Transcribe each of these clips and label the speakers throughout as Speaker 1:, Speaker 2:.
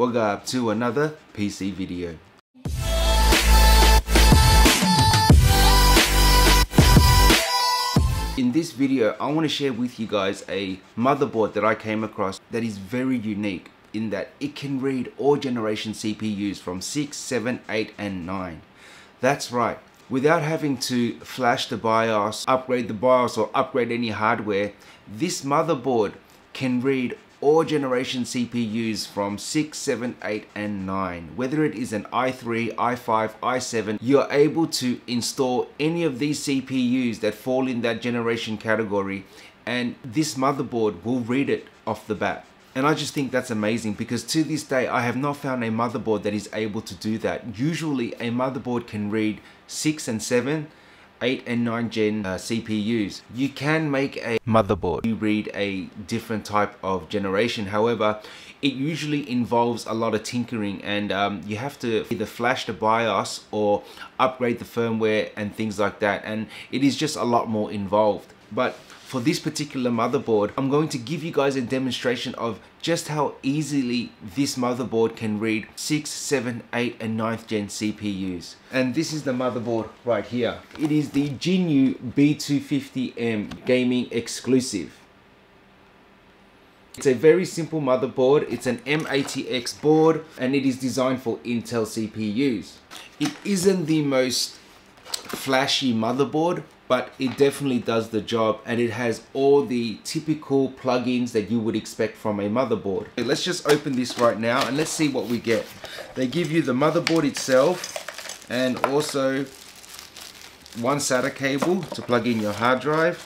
Speaker 1: Welcome up to another PC video. In this video, I want to share with you guys a motherboard that I came across that is very unique in that it can read all generation CPUs from 6, 7, 8 and 9. That's right, without having to flash the BIOS, upgrade the BIOS or upgrade any hardware, this motherboard can read all generation CPUs from 6, 7, 8 and 9. Whether it is an i3, i5, i7, you're able to install any of these CPUs that fall in that generation category and this motherboard will read it off the bat. And I just think that's amazing because to this day I have not found a motherboard that is able to do that. Usually a motherboard can read 6 and 7 8 and 9 gen uh, CPUs. You can make a motherboard. You read a different type of generation. However, it usually involves a lot of tinkering and um, you have to either flash the BIOS or upgrade the firmware and things like that. And it is just a lot more involved. But for this particular motherboard, I'm going to give you guys a demonstration of just how easily this motherboard can read 6, 7, 8 and 9th gen CPUs. And this is the motherboard right here. It is the JGINYUE B250M gaming exclusive. It's a very simple motherboard. It's an M-ATX board and it is designed for Intel CPUs. It isn't the most flashy motherboard, but it definitely does the job and it has all the typical plugins that you would expect from a motherboard. Okay, let's just open this right now and let's see what we get. They give you the motherboard itself and also one SATA cable to plug in your hard drive.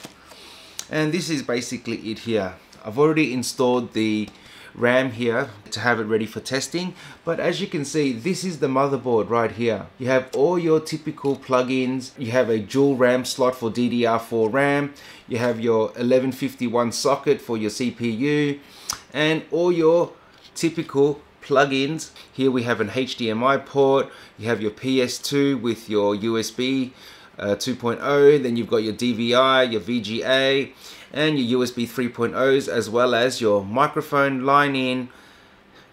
Speaker 1: And this is basically it here. I've already installed the RAM here to have it ready for testing. But as you can see, this is the motherboard right here. You have all your typical plugins. You have a dual RAM slot for DDR4 RAM. You have your 1151 socket for your CPU and all your typical plugins. Here we have an HDMI port. You have your PS2 with your USB uh, 2.0. Then you've got your DVI, your VGA and your USB 3.0s as well as your microphone line in,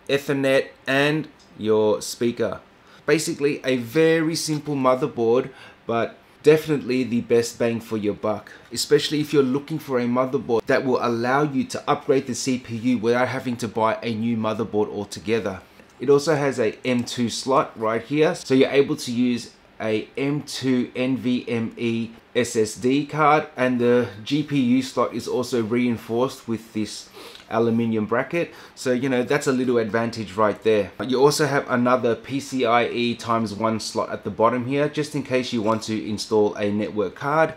Speaker 1: Ethernet and your speaker. Basically a very simple motherboard but definitely the best bang for your buck especially if you're looking for a motherboard that will allow you to upgrade the CPU without having to buy a new motherboard altogether. It also has a M2 slot right here so you're able to use a M2 NVMe SSD card and the GPU slot is also reinforced with this aluminium bracket. So you know that's a little advantage right there. You also have another PCIe times one slot at the bottom here just in case you want to install a network card.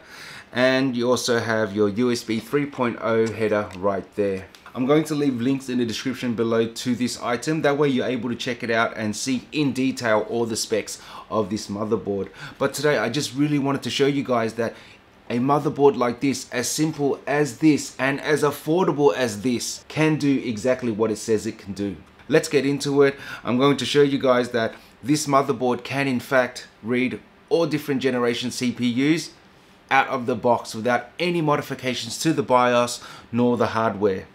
Speaker 1: And you also have your USB 3.0 header right there I'm going to leave links in the description below to this item. That way you're able to check it out and see in detail all the specs of this motherboard. But today I just really wanted to show you guys that a motherboard like this, as simple as this and as affordable as this, can do exactly what it says it can do. Let's get into it. I'm going to show you guys that this motherboard can in fact read all different generation CPUs out of the box without any modifications to the BIOS nor the hardware.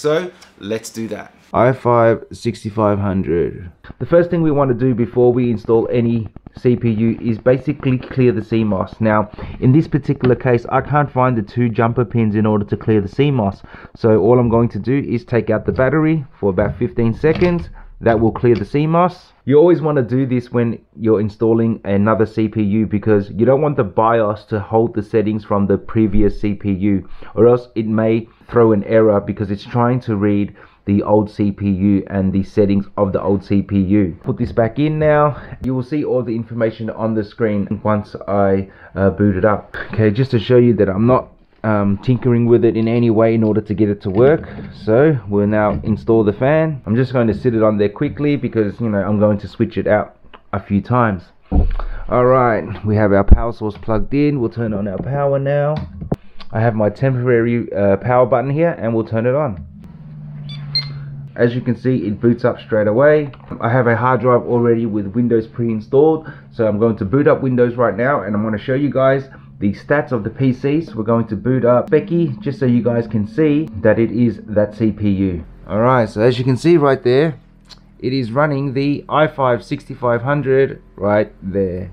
Speaker 1: So let's do that. i5 6500. The first thing we want to do before we install any CPU is basically clear the CMOS. Now, in this particular case, I can't find the two jumper pins in order to clear the CMOS. So all I'm going to do is take out the battery for about 15 seconds. That will clear the CMOS. You always want to do this when you're installing another CPU because you don't want the BIOS to hold the settings from the previous CPU or else it may throw an error because it's trying to read the old CPU and the settings of the old CPU. Put this back in now. You will see all the information on the screen once I uh, boot it up. Okay, just to show you that I'm not um, tinkering with it in any way in order to get it to work. So we'll now install the fan. I'm just going to sit it on there quickly because, you know, I'm going to switch it out a few times. Alright, we have our power source plugged in. We'll turn on our power now. I have my temporary uh, power button here and we'll turn it on. As you can see, it boots up straight away. I have a hard drive already with Windows pre-installed. So I'm going to boot up Windows right now and I'm going to show you guys the stats of the PC. So we're going to boot up Speccy just so you guys can see that it is that CPU. Alright, so as you can see right there, it is running the i5 6500 right there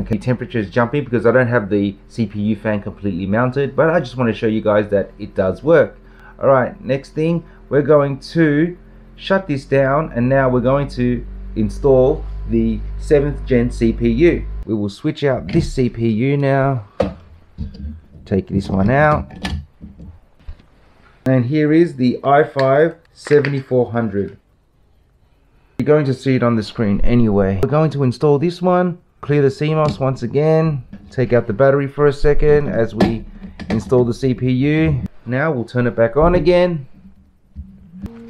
Speaker 1: okay temperature is jumping because I don't have the CPU fan completely mounted but I just want to show you guys that it does work alright next thing we're going to shut this down and now we're going to install the 7th gen CPU we will switch out this CPU now. Take this one out. And here is the i5 7400 you're going to see it on the screen anyway. We're going to install this one. Clear the CMOS once again. Take out the battery for a second as we install the CPU now we'll turn it back on again.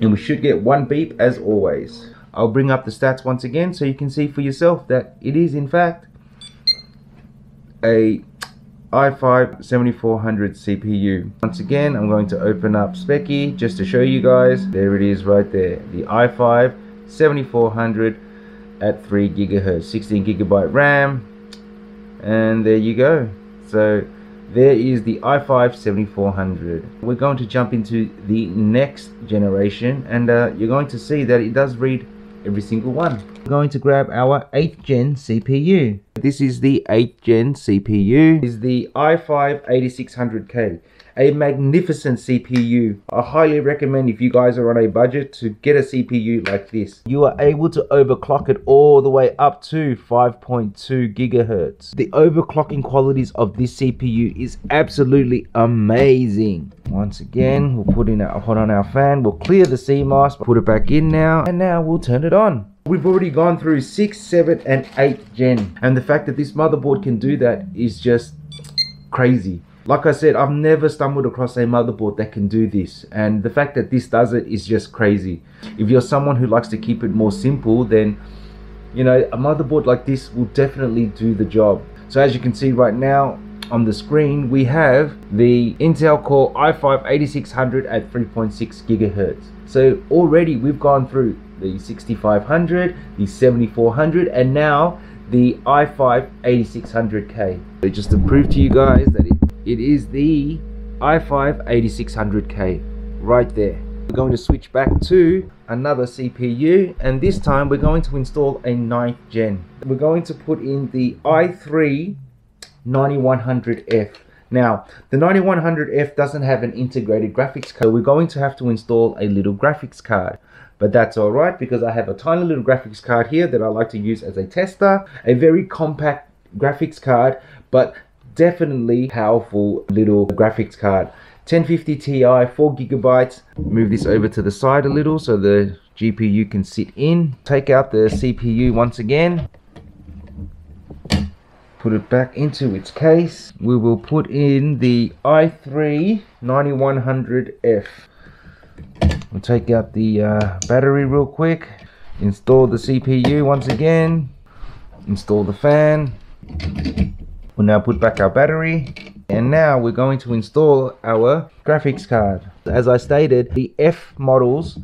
Speaker 1: And we should get one beep as always I'll bring up the stats once again so you can see for yourself that it is in fact a i5 7400 CPU. Once again, I'm going to open up Speccy just to show you guys. There it is right there. The i5 7400 at 3 gigahertz, 16 gigabyte RAM. And there you go. So there is the i5 7400. We're going to jump into the next generation and uh, you're going to see that it does read every single one. Going to grab our 8th gen CPU. This is the 8th gen CPU. Is the i5 8600K a magnificent CPU. I highly recommend if you guys are on a budget to get a CPU like this. You are able to overclock it all the way up to 5.2 gigahertz. The overclocking qualities of this CPU is absolutely amazing. Once again, we'll put in our, put on our fan, we'll clear the CMOS, put it back in now, and now we'll turn it on. We've already gone through 6, 7, and 8 gen. And the fact that this motherboard can do that is just crazy. Like I said, I've never stumbled across a motherboard that can do this. And the fact that this does it is just crazy. If you're someone who likes to keep it more simple, then, you know, a motherboard like this will definitely do the job. So as you can see right now, on the screen we have the Intel Core i5 8600 at 3.6 gigahertz. So already we've gone through the 6500, the 7400 and now the i5 8600K. So just to prove to you guys that it it is the i5 8600K right there. We're going to switch back to another CPU and this time we're going to install a 9th gen. We're going to put in the i3 9100F. Now, the 9100F doesn't have an integrated graphics card. We're going to have to install a little graphics card. But that's alright because I have a tiny little graphics card here that I like to use as a tester. A very compact graphics card, but definitely powerful little graphics card 1050 Ti 4 gigabytes move this over to the side a little so the GPU can sit in take out the CPU once again put it back into its case. We will put in the i3 9100F we'll take out the uh, battery real quick. Install the CPU once again. Install the fan. We'll now put back our battery. And now we're going to install our graphics card. As I stated, the F models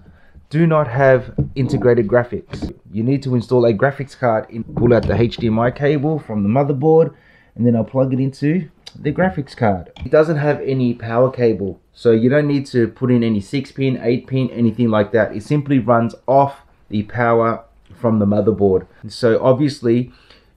Speaker 1: do not have integrated graphics. You need to install a graphics card, pull out the HDMI cable from the motherboard and then I'll plug it into the graphics card. It doesn't have any power cable, so you don't need to put in any 6 pin, 8 pin, anything like that. It simply runs off the power from the motherboard. So obviously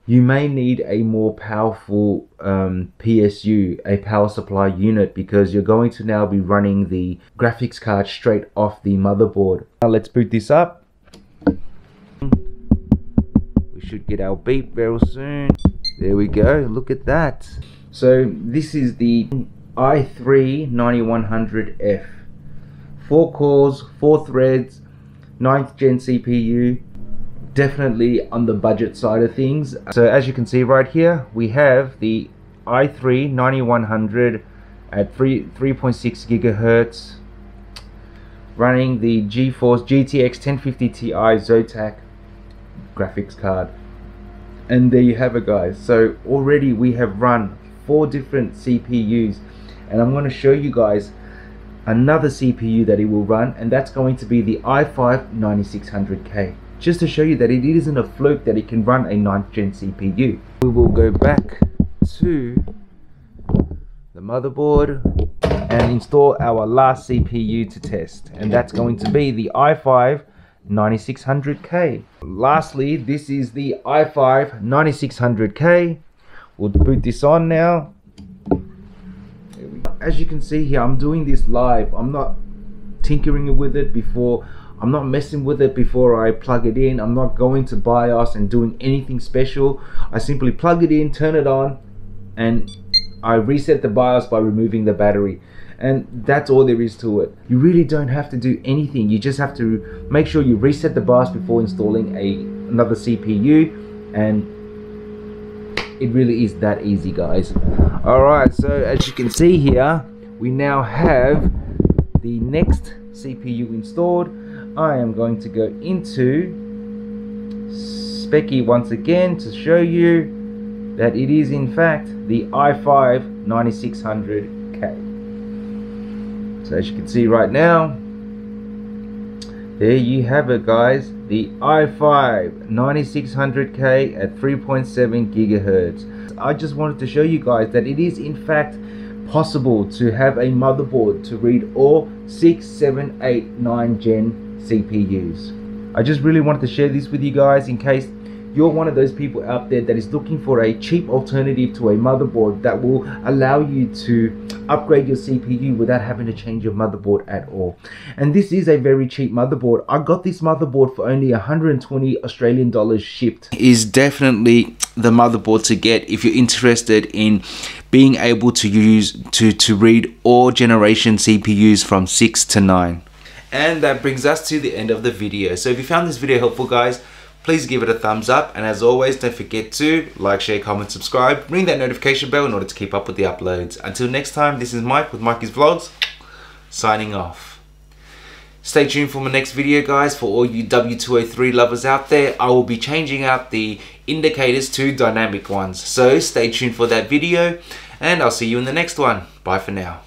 Speaker 1: you may need a more powerful um, PSU, a power supply unit, because you're going to now be running the graphics card straight off the motherboard. Now let's boot this up. We should get our beep very soon. There we go, look at that. So this is the i3 9100F. Four cores, four threads, 9th gen CPU, definitely on the budget side of things. So as you can see right here, we have the i3 9100 at 3 3.6 gigahertz running the GeForce GTX 1050 Ti Zotac graphics card. And there you have it guys. So already we have run four different CPUs and I'm going to show you guys another CPU that it will run and that's going to be the i5 9600K just to show you that it isn't a fluke that it can run a 9th gen CPU. We will go back to the motherboard and install our last CPU to test and that's going to be the i5 9600K. Lastly, this is the i5 9600K. We'll boot this on now. As you can see here, I'm doing this live. I'm not tinkering with it before I'm not messing with it before I plug it in. I'm not going to BIOS and doing anything special. I simply plug it in, turn it on, and I reset the BIOS by removing the battery. And that's all there is to it. You really don't have to do anything. You just have to make sure you reset the BIOS before installing a another CPU and it really is that easy guys. Alright, so as you can see here, we now have the next CPU installed I am going to go into Speccy once again to show you that it is in fact the i5 9600K. So as you can see right now, there you have it guys, the i5 9600K at 3.7 gigahertz. I just wanted to show you guys that it is in fact possible to have a motherboard to read all 6, 7, 8, 9 gen CPUs. I just really wanted to share this with you guys in case you're one of those people out there that is looking for a cheap alternative to a motherboard that will allow you to upgrade your CPU without having to change your motherboard at all. And this is a very cheap motherboard. I got this motherboard for only 120 Australian dollars shipped. Is definitely the motherboard to get if you're interested in being able to use to to read all generation CPUs from 6 to 9. And that brings us to the end of the video. So if you found this video helpful guys, please give it a thumbs up. And as always, don't forget to like, share, comment, subscribe. Ring that notification bell in order to keep up with the uploads. Until next time, this is Mike with Mikeyz Vlogz, signing off. Stay tuned for my next video guys for all you W203 lovers out there. I will be changing out the indicators to dynamic ones. So stay tuned for that video and I'll see you in the next one. Bye for now.